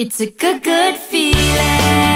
It's a good, good feeling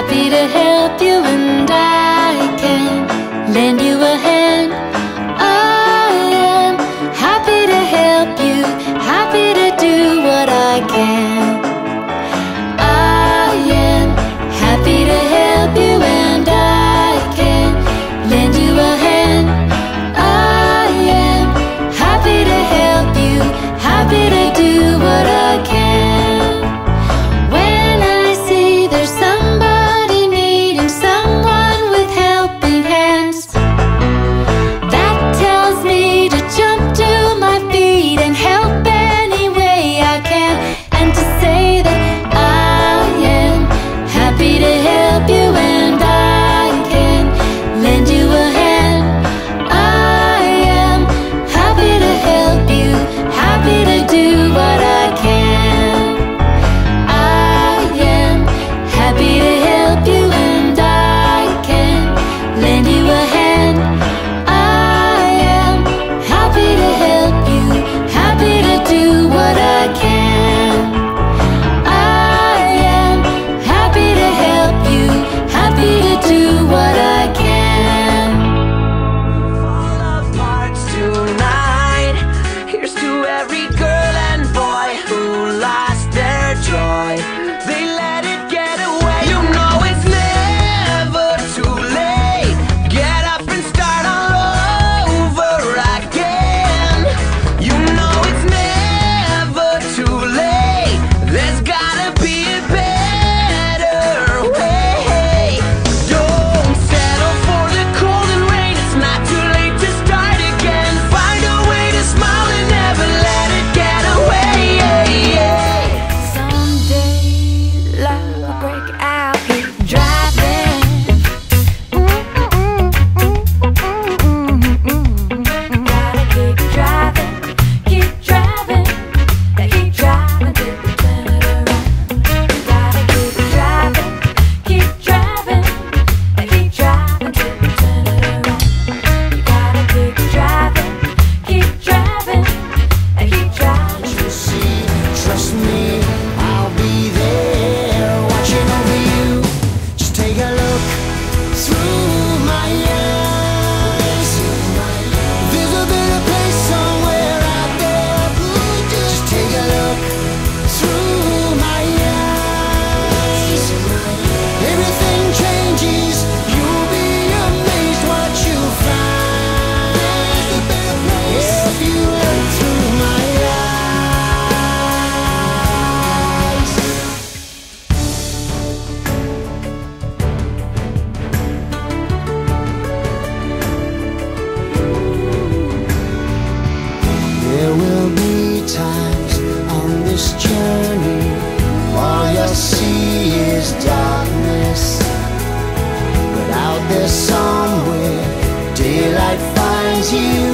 happy to help you, you